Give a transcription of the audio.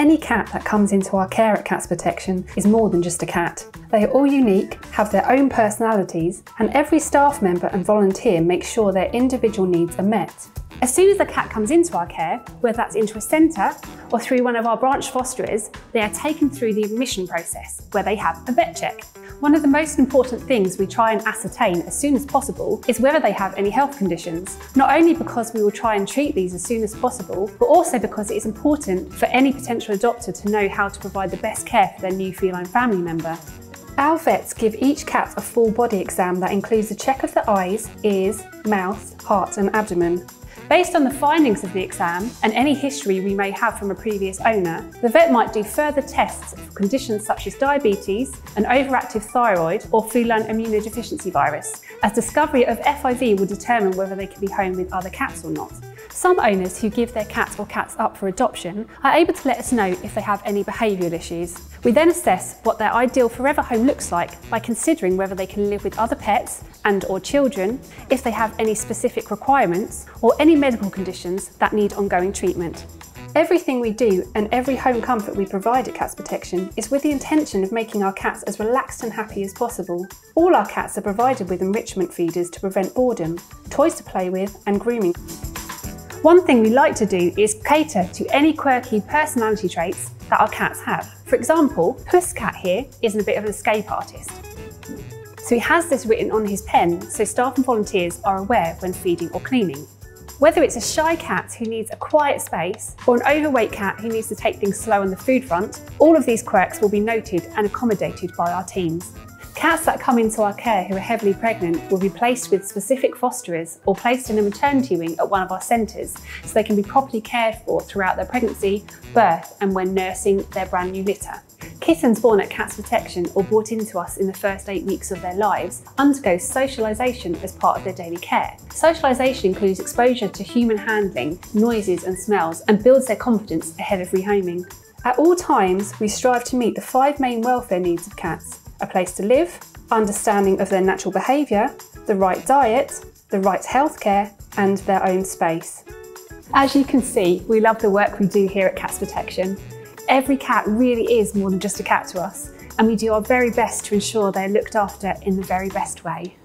Any cat that comes into our care at Cats Protection is more than just a cat. They are all unique, have their own personalities, and every staff member and volunteer makes sure their individual needs are met. As soon as the cat comes into our care, whether that's into a centre or through one of our branch fosterers, they are taken through the admission process where they have a vet check. One of the most important things we try and ascertain as soon as possible is whether they have any health conditions, not only because we will try and treat these as soon as possible, but also because it is important for any potential adopter to know how to provide the best care for their new feline family member. Our vets give each cat a full body exam that includes a check of the eyes, ears, mouth, heart and abdomen. Based on the findings of the exam and any history we may have from a previous owner, the vet might do further tests for conditions such as diabetes, an overactive thyroid or feline immunodeficiency virus, as discovery of FIV will determine whether they can be home with other cats or not. Some owners who give their cat or cats up for adoption are able to let us know if they have any behavioural issues. We then assess what their ideal forever home looks like by considering whether they can live with other pets and or children, if they have any specific requirements or any medical conditions that need ongoing treatment. Everything we do and every home comfort we provide at Cats Protection is with the intention of making our cats as relaxed and happy as possible. All our cats are provided with enrichment feeders to prevent boredom, toys to play with and grooming. One thing we like to do is cater to any quirky personality traits that our cats have. For example, Pusscat here is a bit of an escape artist. So he has this written on his pen so staff and volunteers are aware when feeding or cleaning. Whether it's a shy cat who needs a quiet space or an overweight cat who needs to take things slow on the food front, all of these quirks will be noted and accommodated by our teams. Cats that come into our care who are heavily pregnant will be placed with specific fosterers or placed in a maternity wing at one of our centres so they can be properly cared for throughout their pregnancy, birth and when nursing their brand new litter. Kittens born at Cats Protection or brought into us in the first eight weeks of their lives undergo socialisation as part of their daily care. Socialisation includes exposure to human handling, noises and smells and builds their confidence ahead of rehoming. At all times, we strive to meet the five main welfare needs of cats a place to live, understanding of their natural behaviour, the right diet, the right healthcare, and their own space. As you can see, we love the work we do here at Cats Protection. Every cat really is more than just a cat to us, and we do our very best to ensure they're looked after in the very best way.